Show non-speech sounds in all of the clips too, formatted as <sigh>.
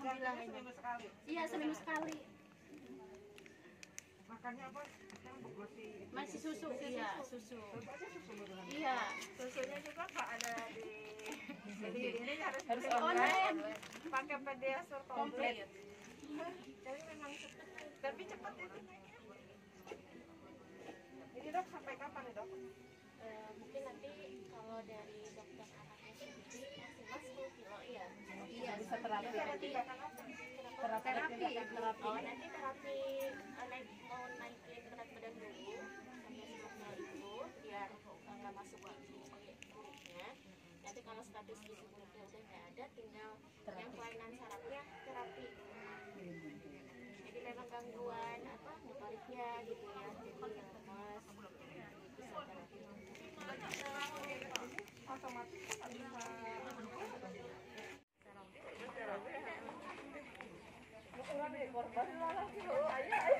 Alhamdulillah, makannya seminggu sekali. Iya seminggu sekali. Makannya apa? Masih susu, iya susu. Iya. Susunya juga Pak ada di <laughs> jadi ini harus Harus online. pakai pediasur Komplit. komplit. Jadi memang cepet, tapi cepet itu. Ini dok sampai kapan dok? Eh, mungkin nanti kalau dari dokter anaknya sendiri maksimal 10 kilo ya. Iya. Bisa terapi. Terapi. Terapi. Terapi. Terapi. Oh nanti terapi eh, naik, mau naikin berat badan dulu sampai sebelumnya itu biar eh, nggak masuk waktu buruknya. Nanti kalau status gizi buruknya udah nggak ada, tinggal yang kelainan sarafnya terapi. Jadi memang gangguan apa motoriknya gitu ya, jadi yang lemas bisa terapi. Otomatis kan bisa. Ay, ay, ay.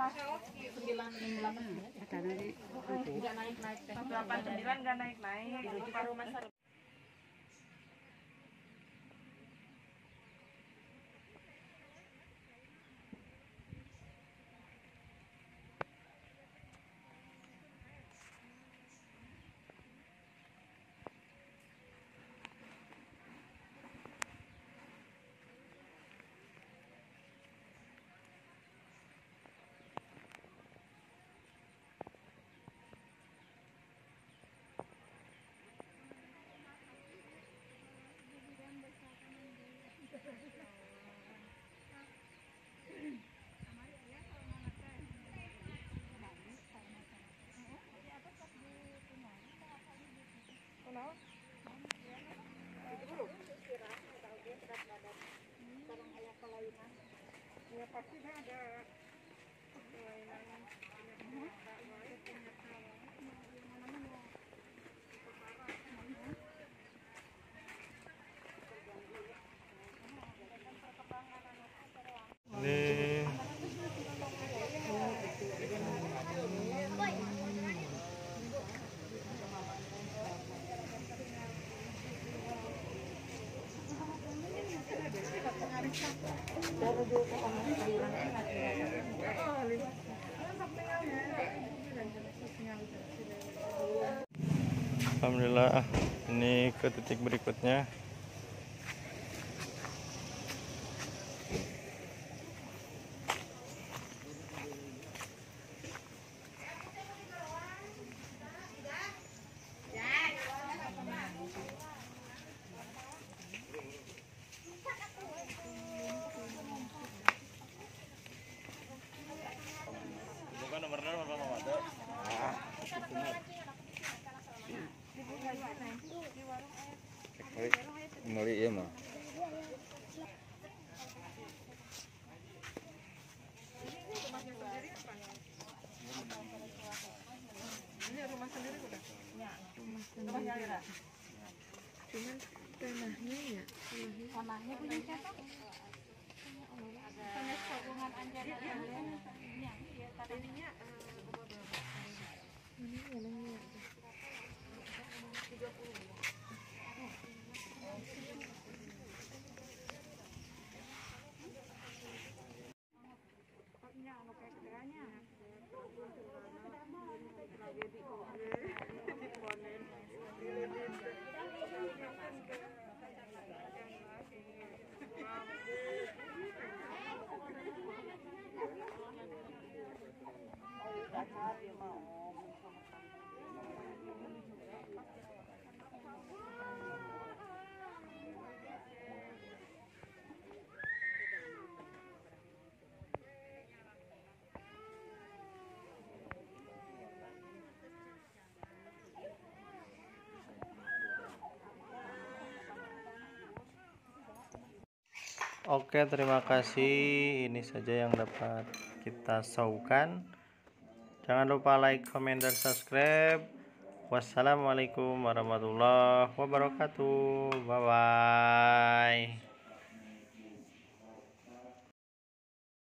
Pas 968 Nggak naik-naik teh. 89 nggak naik-naik. Ke rumah sakit. Ya Alhamdulillah ini ke titik berikutnya iya mah ini rumah sendiri udah ya rumah sendiri cuman tanahnya ya tanahnya punya siapa punya ya tadinya ini Oke, terima kasih. Ini saja yang dapat kita saukan. Jangan lupa like, comment, dan subscribe. Wassalamualaikum warahmatullahi wabarakatuh. Bye bye.